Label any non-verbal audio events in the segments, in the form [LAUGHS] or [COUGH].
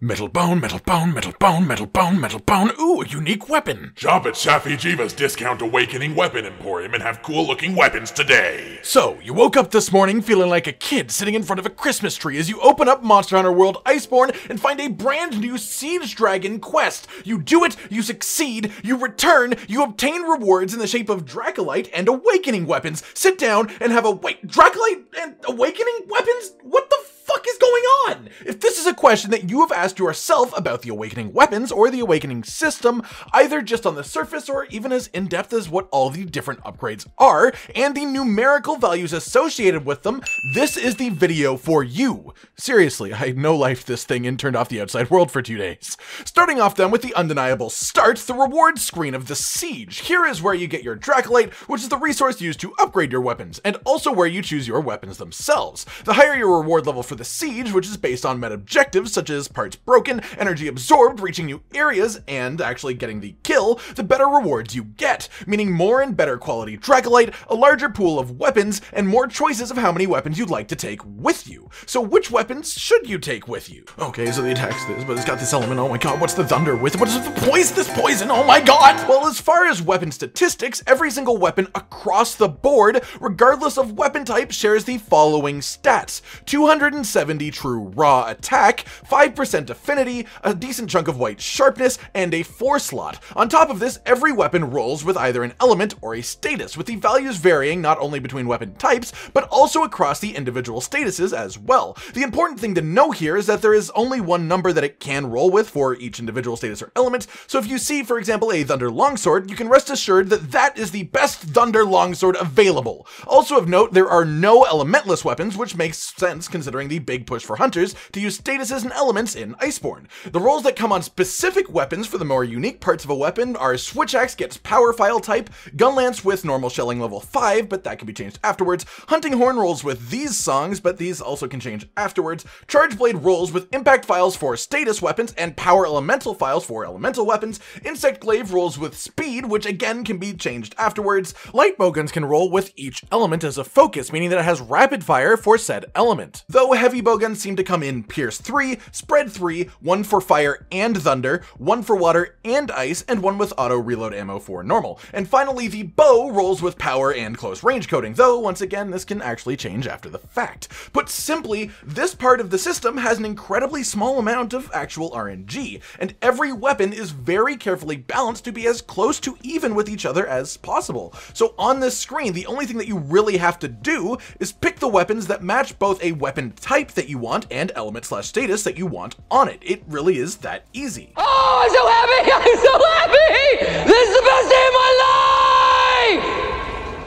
Metal bone, metal bone, metal bone, metal bone, metal bone. Ooh, a unique weapon. Shop at Safi'jiiva's Discount Awakening Weapon Emporium and have cool looking weapons today. So, you woke up this morning feeling like a kid sitting in front of a Christmas tree as you open up Monster Hunter World Iceborne and find a brand new Siege Dragon quest. You do it, you succeed, you return, you obtain rewards in the shape of Dracolite and Awakening weapons. Sit down and have a wait, Dracolite and Awakening weapons? What the fuck is going on? If this is a question that you have asked yourself about the Awakening weapons or the Awakening system, either just on the surface or even as in depth as what all the different upgrades are and the numerical values associated with them, this is the video for you. Seriously, I no life this thing and turned off the outside world for two days. Starting off then with the undeniable start, the reward screen of the Siege. Here is where you get your Dracolite, which is the resource used to upgrade your weapons, and also where you choose your weapons themselves. The higher your reward level for the Siege, which is based on met objectives such as parts broken, energy absorbed, reaching new areas, and actually getting the kill, the better rewards you get, meaning more and better quality Dracolite, a larger pool of weapons, and more choices of how many weapons you'd like to take with you. So which weapons should you take with you? Okay, so the attack's this, but it's got this element, oh my god, what's the thunder with? What is the poison, this poison, oh my god! Well, as far as weapon statistics, every single weapon across the board, regardless of weapon type, shares the following stats. 270 true raw attack, 5% affinity, a decent chunk of white sharpness, and a 4 slot. On top of this, every weapon rolls with either an element or a status, with the values varying not only between weapon types, but also across the individual statuses as well. The important thing to know here is that there is only one number that it can roll with for each individual status or element, so if you see, for example, a Thunder Longsword, you can rest assured that that is the best Thunder Longsword available. Also of note, there are no elementless weapons, which makes sense considering the big push for hunters to use statuses and elements in Iceborne. The rolls that come on specific weapons for the more unique parts of a weapon are Switch Axe gets Power Phial type, Gun Lance with normal shelling level 5, but that can be changed afterwards, Hunting Horn rolls with these songs, but these also can change afterwards, Charge Blade rolls with impact phials for status weapons and power elemental phials for elemental weapons, Insect Glaive rolls with speed, which again can be changed afterwards, Light Bowguns can roll with each element as a focus, meaning that it has rapid fire for said element. Though heavy bowguns seem to come in Pierce 3, Spread 3, one for fire and thunder, one for water and ice, and one with auto reload ammo for normal. And finally, the bow rolls with power and close range coating, though once again, this can actually change after the fact. Put simply, this part of the system has an incredibly small amount of actual RNG, and every weapon is very carefully balanced to be as close to even with each other as possible. So on this screen, the only thing that you really have to do is pick the weapons that match both a weapon type that you want and element slash status that you want on it. It really is that easy. Oh, I'm so happy! I'm so happy! This is the best day of my life!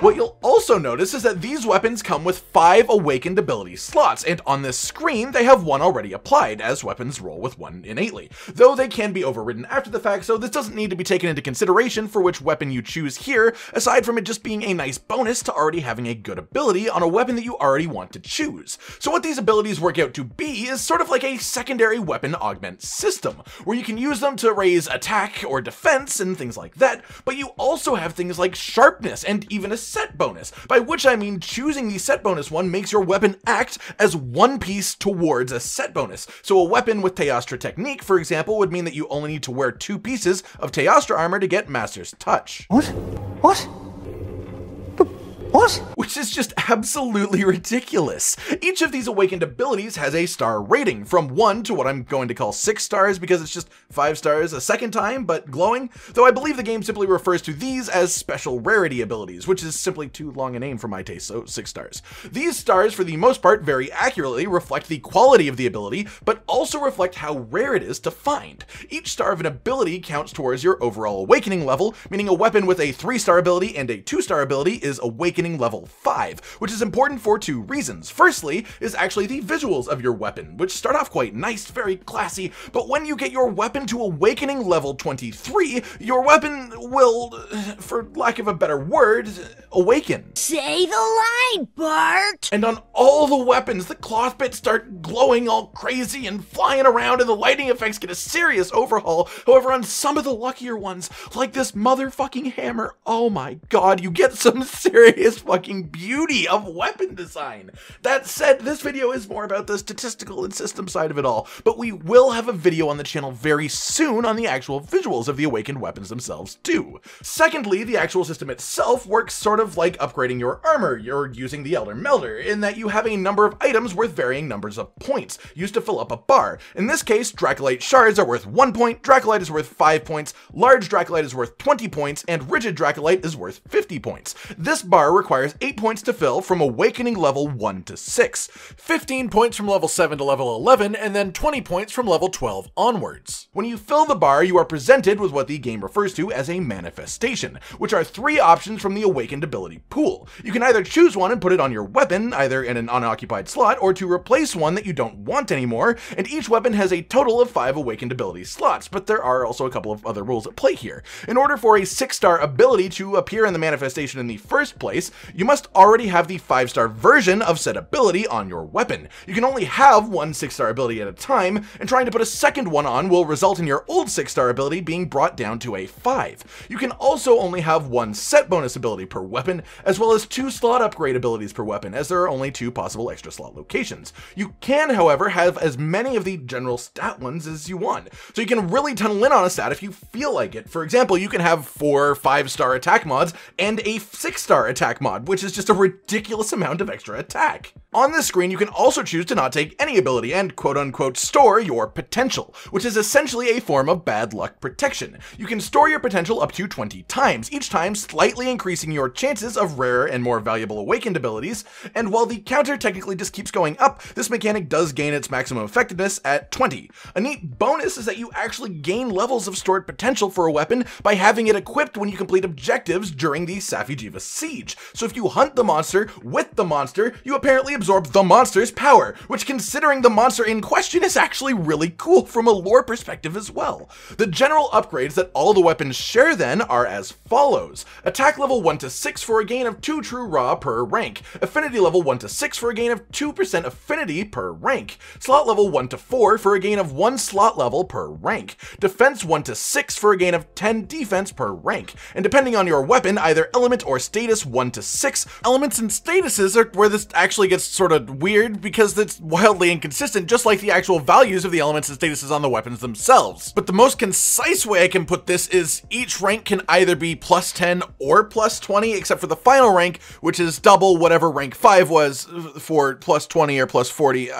What you'll also notice is that these weapons come with 5 awakened ability slots, and on this screen they have one already applied, as weapons roll with one innately, though they can be overridden after the fact, so this doesn't need to be taken into consideration for which weapon you choose here, aside from it just being a nice bonus to already having a good ability on a weapon that you already want to choose. So what these abilities work out to be is sort of like a secondary weapon augment system, where you can use them to raise attack or defense and things like that, but you also have things like sharpness and even a set bonus, by which I mean choosing the set bonus one makes your weapon act as one piece towards a set bonus. So a weapon with Teostra technique, for example, would mean that you only need to wear two pieces of Teostra armor to get Master's Touch. What? What? What? Which is just absolutely ridiculous. Each of these awakened abilities has a star rating, from 1 to what I'm going to call 6 stars because it's just 5 stars a second time, but glowing, though I believe the game simply refers to these as special rarity abilities, which is simply too long a name for my taste, so 6 stars. These stars, for the most part, very accurately reflect the quality of the ability, but also reflect how rare it is to find. Each star of an ability counts towards your overall awakening level, meaning a weapon with a 3 star ability and a 2 star ability is awakening level 5, which is important for two reasons. Firstly, is actually the visuals of your weapon, which start off quite nice, very classy, but when you get your weapon to awakening level 23, your weapon will, uh, for lack of a better word, awaken. Say the line, Bart! And on all the weapons, the cloth bits start glowing all crazy and flying around, and the lighting effects get a serious overhaul. However, on some of the luckier ones, like this motherfucking hammer, oh my god, you get some [LAUGHS] serious glorious fucking beauty of weapon design. That said, this video is more about the statistical and system side of it all, but we will have a video on the channel very soon on the actual visuals of the awakened weapons themselves too. Secondly, the actual system itself works sort of like upgrading your armor, you're using the Elder Melder, in that you have a number of items worth varying numbers of points, used to fill up a bar. In this case, Dracolite shards are worth 1 point, Dracolite is worth 5 points, Large Dracolite is worth 20 points, and Rigid Dracolite is worth 50 points. This bar requires 8 points to fill from Awakening level 1 to 6, 15 points from level 7 to level 11, and then 20 points from level 12 onwards. When you fill the bar, you are presented with what the game refers to as a manifestation, which are three options from the Awakened ability pool. You can either choose one and put it on your weapon, either in an unoccupied slot, or to replace one that you don't want anymore, and each weapon has a total of 5 Awakened ability slots, but there are also a couple of other rules at play here. In order for a 6-star ability to appear in the manifestation in the first place, you must already have the 5-star version of said ability on your weapon. You can only have one 6-star ability at a time, and trying to put a second one on will result in your old 6-star ability being brought down to a 5. You can also only have one set bonus ability per weapon, as well as two slot upgrade abilities per weapon, as there are only two possible extra slot locations. You can, however, have as many of the general stat ones as you want, so you can really tunnel in on a stat if you feel like it. For example, you can have four 5-star attack mods and a 6-star attack mod, which is just a ridiculous amount of extra attack. On this screen, you can also choose to not take any ability and quote-unquote store your potential, which is essentially a form of bad luck protection. You can store your potential up to 20 times, each time slightly increasing your chances of rarer and more valuable awakened abilities, and while the counter technically just keeps going up, this mechanic does gain its maximum effectiveness at 20. A neat bonus is that you actually gain levels of stored potential for a weapon by having it equipped when you complete objectives during the Safi'jiiva siege. So if you hunt the monster with the monster, you apparently absorb the monster's power, which considering the monster in question is actually really cool from a lore perspective as well. The general upgrades that all the weapons share then are as follows. Attack level 1 to 6 for a gain of 2 true raw per rank. Affinity level 1 to 6 for a gain of 2% affinity per rank. Slot level 1 to 4 for a gain of 1 slot level per rank. Defense 1 to 6 for a gain of 10 defense per rank. And depending on your weapon, either element or status 1 to 6. Elements and statuses are where this actually gets sort of weird because it's wildly inconsistent, just like the actual values of the elements and statuses on the weapons themselves. But the most concise way I can put this is each rank can either be plus 10 or plus 20, except for the final rank, which is double whatever rank 5 was uh, for plus 20 or plus 40.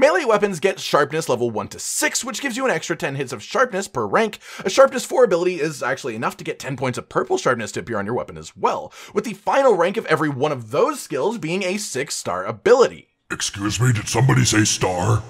Melee weapons get sharpness level 1 to 6, which gives you an extra 10 hits of sharpness per rank. A sharpness 4 ability is actually enough to get 10 points of purple sharpness to appear on your weapon as well, with the final rank of every one of those skills being a 6 star ability. Excuse me, did somebody say star?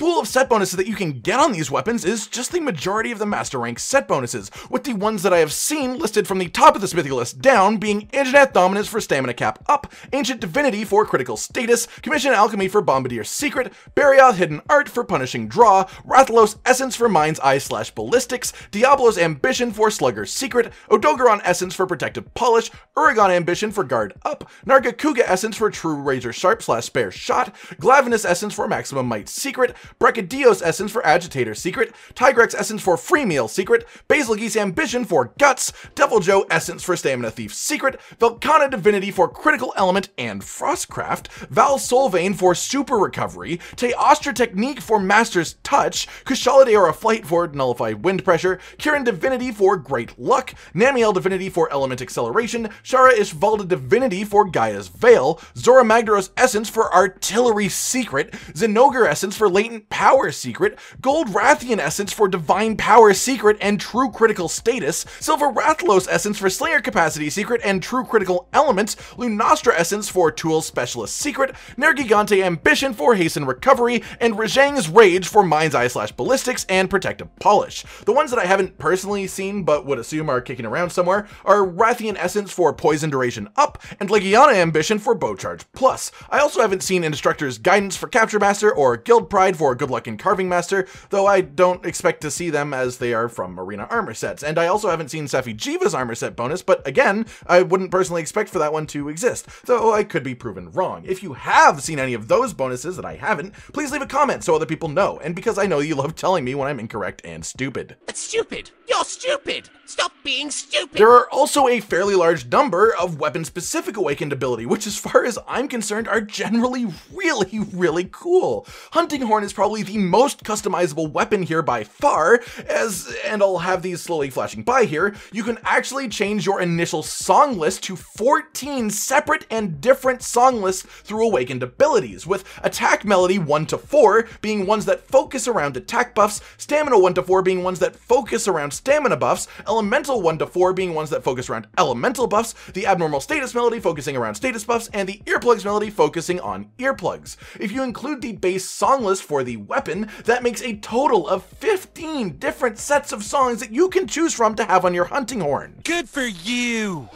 Pool of set bonuses that you can get on these weapons is just the majority of the master rank set bonuses, with the ones that I have seen listed from the top of the smithy list down being Anjanath Dominance for stamina cap up, Ancient Divinity for critical status, Commission Alchemy for Bombardier's Secret, Barioth Hidden Art for punishing draw, Rathalos Essence for Mind's Eye slash Ballistics, Diablos Ambition for Slugger's Secret, Odogaron Essence for protective polish, Uragaan Ambition for guard up, Nargacuga Essence for true razor sharp slash spare shot, Glavenus Essence for maximum might secret, Brachydios Essence for Agitator Secret, Tigrex Essence for Free Meal Secret, Bazelgeuse Ambition for Guts, Deviljho Essence for Stamina Thief Secret, Velkhana Divinity for Critical Element and Frostcraft, Vaal Soulvein for Super Recovery, Teostra Technique for Master's Touch, Kushala Daora Flight for Nullified Wind Pressure, Kirin Divinity for Great Luck, Namielle Divinity for Element Acceleration, Shara Ishvalda Divinity for Gaia's Veil, Zorah Magdaros Essence for Artillery Secret, Zinogre Essence for Latent Power Secret, Gold Rathian Essence for Divine Power Secret and True Critical Status, Silver Rathalos Essence for Slayer Capacity Secret and True Critical Elements, Lunastra Essence for Tool Specialist Secret, Nergigante Ambition for Hasten Recovery, and Rajang's Rage for Mind's Eye slash Ballistics and Protective Polish. The ones that I haven't personally seen but would assume are kicking around somewhere are Rathian Essence for Poison Duration Up and Legiana Ambition for Bow Charge Plus. I also haven't seen Instructor's Guidance for Capture Master or Guild Pride for Good Luck in Carving Master, though I don't expect to see them as they are from Arena armor sets. And I also haven't seen Safi'Jiiva's armor set bonus, but again, I wouldn't personally expect for that one to exist, though I could be proven wrong. If you have seen any of those bonuses that I haven't, please leave a comment so other people know, and because I know you love telling me when I'm incorrect and stupid. That's stupid. You're stupid. Stop being stupid. There are also a fairly large number of weapon-specific awakened ability, which as far as I'm concerned are generally really, really cool. Hunting Horn is probably the most customizable weapon here by far, as, and I'll have these slowly flashing by here, you can actually change your initial song list to 14 separate and different song lists through awakened abilities, with attack melody 1 to 4 being ones that focus around attack buffs, stamina 1 to 4 being ones that focus around stamina buffs, elemental 1 to 4 being ones that focus around elemental buffs, the abnormal status melody focusing around status buffs, and the earplugs melody focusing on earplugs. If you include the base song list for the weapon, that makes a total of 15 different sets of songs that you can choose from to have on your hunting horn. Good for you.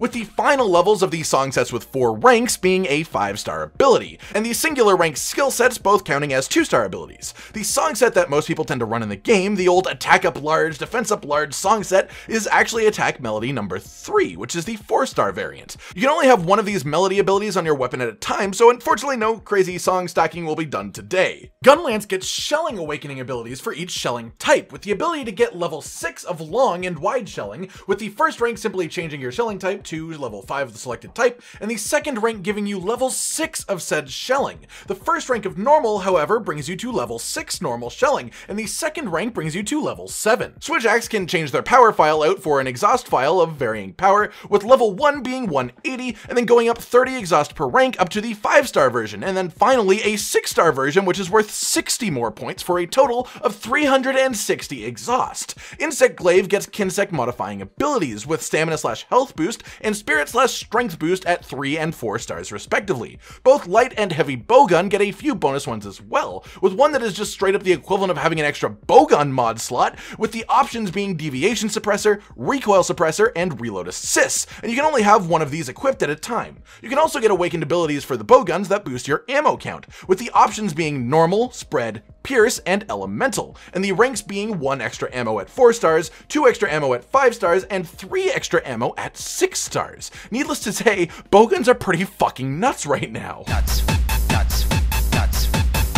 With the final levels of these song sets with 4 ranks being a 5 star ability, and the singular rank skill sets both counting as 2 star abilities. The song set that most people tend to run in the game, the old attack up large, defense up large song set, is actually attack melody number 3, which is the 4 star variant. You can only have one of these melody abilities on your weapon at a time, so unfortunately no crazy song stacking will be done today. Gunlance gets shelling awakening abilities for each shelling type, with the ability to get level 6 of long and wide shelling, with the first rank simply changing your shelling type to level 5 of the selected type, and the second rank giving you level 6 of said shelling. The first rank of normal, however, brings you to level 6 normal shelling, and the second rank brings you to level 7. Switch Axe can change their power phial out for an exhaust phial of varying power, with level 1 being 180, and then going up 30 exhaust per rank up to the 5 star version, and then finally a 6 star version which is worth 60 more points for a total of 360 exhaust. Insect Glaive gets Kinsect modifying abilities with stamina slash health boost and spirit slash strength boost at 3 and 4 stars respectively. Both light and heavy bowgun get a few bonus ones as well, with one that is just straight up the equivalent of having an extra bowgun mod slot, with the options being deviation suppressor, recoil suppressor, and reload assist, and you can only have one of these equipped at a time. You can also get awakened abilities for the bowguns that boost your ammo count, with the options being normal, spread, pierce, and elemental, and the ranks being 1 extra ammo at 4 stars, 2 extra ammo at 5 stars, and 3 extra ammo at 6 stars. Needless to say, bowguns are pretty fucking nuts right now. Nuts. Nuts. Nuts.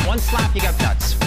One slap, you got. Nuts.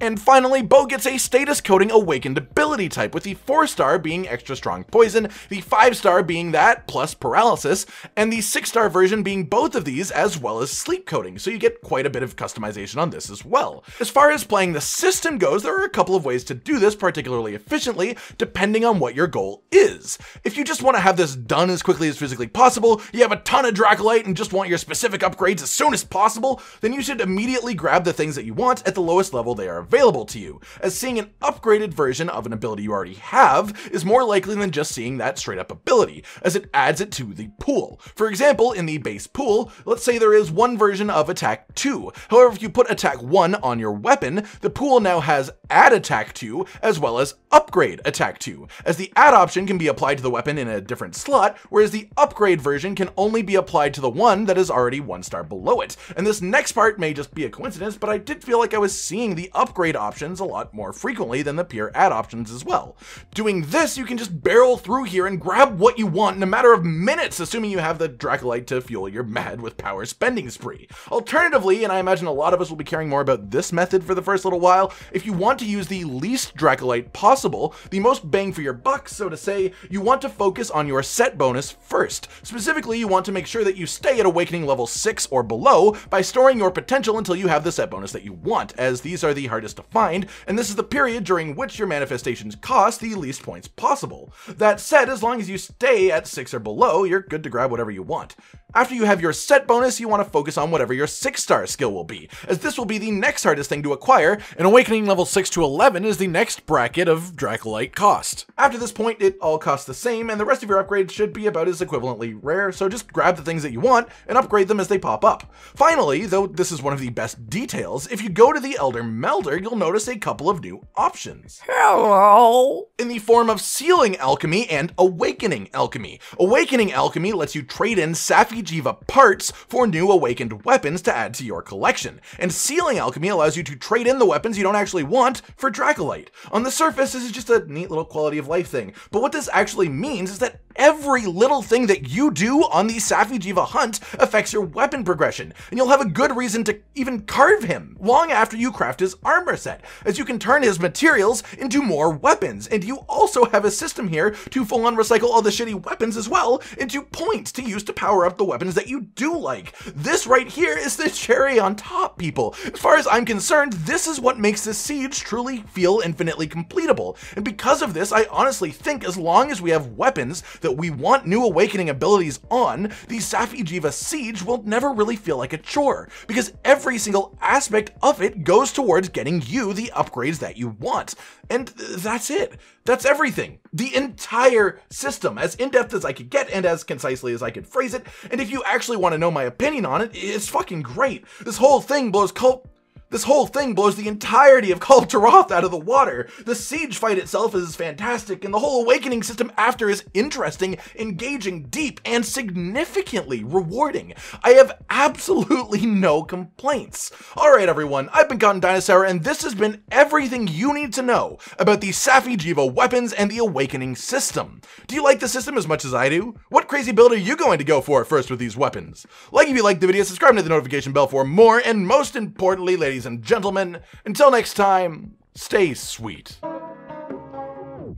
And finally, Bow gets a status coating awakened ability type, with the 4 star being extra strong poison, the 5 star being that plus paralysis, and the 6 star version being both of these as well as sleep coating, so you get quite a bit of customization on this as well. As far as playing the system goes, there are a couple of ways to do this particularly efficiently, depending on what your goal is. If you just want to have this done as quickly as physically possible, you have a ton of Dracolite and just want your specific upgrades as soon as possible, then you should immediately grab the things that you want at the lowest level they are available to you, as seeing an upgraded version of an ability you already have is more likely than just seeing that straight up ability, as it adds it to the pool. For example, in the base pool, let's say there is one version of attack 2. However, if you put attack 1 on your weapon, the pool now has add attack 2 as well as upgrade attack 2, as the add option can be applied to the weapon in a different slot, whereas the upgrade version can only be applied to the one that is already one star below it. And this next part may just be a coincidence, but I did feel like I was seeing the upgrade options a lot more frequently than the pure add options as well. Doing this, you can just barrel through here and grab what you want in a matter of minutes, assuming you have the Dracolite to fuel your mad with power spending spree. Alternatively, and I imagine a lot of us will be caring more about this method for the first little while, if you want to use the least Dracolite possible, the most bang for your buck, so to say, you want to focus on your set bonus first. Specifically, you want to make sure that you stay at Awakening level 6 or below by storing your potential until you have the set bonus that you want, as these are the hardest to find, and this is the period during which your manifestations cost the least points possible. That said, as long as you stay at 6 or below, you're good to grab whatever you want. After you have your set bonus, you want to focus on whatever your 6 star skill will be, as this will be the next hardest thing to acquire, and Awakening level 6 to 11 is the next bracket of Dracolite cost. After this point, it all costs the same, and the rest of your upgrades should be about as equivalently rare, so just grab the things that you want and upgrade them as they pop up. Finally, though this is one of the best details, if you go to the Elder Melder, you'll notice a couple of new options. Hello. In the form of Sealing Alchemy and Awakening Alchemy. Awakening Alchemy lets you trade in Safi'jiiva parts for new awakened weapons to add to your collection. And sealing alchemy allows you to trade in the weapons you don't actually want for Dracolite. On the surface, this is just a neat little quality of life thing, but what this actually means is that every little thing that you do on the Safi'jiiva hunt affects your weapon progression, and you'll have a good reason to even carve him long after you craft his armor set, as you can turn his materials into more weapons, and you also have a system here to full on recycle all the shitty weapons as well into points to use to power up the weapons that you do like. This right here is the [LAUGHS] cherry on top, people. As far as I'm concerned, this is what makes this siege truly feel infinitely completable, and because of this, I honestly think as long as we have weapons that we want new awakening abilities on, the Safi'jiiva siege will never really feel like a chore, because every single aspect of it goes towards getting you the upgrades that you want. And that's it. That's everything. The entire system, as in-depth as I could get and as concisely as I could phrase it. And if you actually want to know my opinion on it, it's fucking great. This whole thing blows cult this whole thing blows the entirety of Kulve Taroth out of the water. The siege fight itself is fantastic, and the whole awakening system after is interesting, engaging, deep, and significantly rewarding. I have absolutely [LAUGHS] no complaints. Alright everyone, I've been Cotton Dinosaur, and this has been everything you need to know about the Safi'jiiva weapons and the awakening system. Do you like the system as much as I do? What crazy build are you going to go for first with these weapons? Like if you liked the video, subscribe to the notification bell for more, and most importantly, ladies and gentlemen, until next time, stay sweet.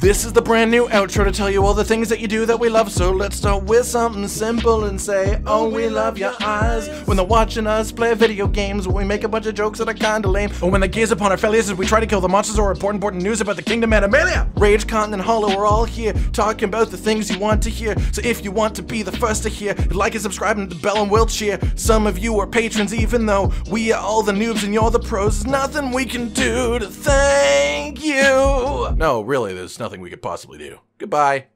This is the brand new outro to tell you all the things that you do that we love. So let's start with something simple and say, Oh, we love your eyes. When they're watching us play video games, when we make a bunch of jokes that are kinda lame, or when they gaze upon our failures as we try to kill the monsters or report important news about the kingdom Animalia. Rage, Continent, Hollow, we're all here talking about the things you want to hear. So if you want to be the first to hear, like and subscribe and the bell and we'll cheer. Some of you are patrons, even though we are all the noobs and you're the pros. There's nothing we can do to thank you. No, really, there's nothing we could possibly do. Goodbye.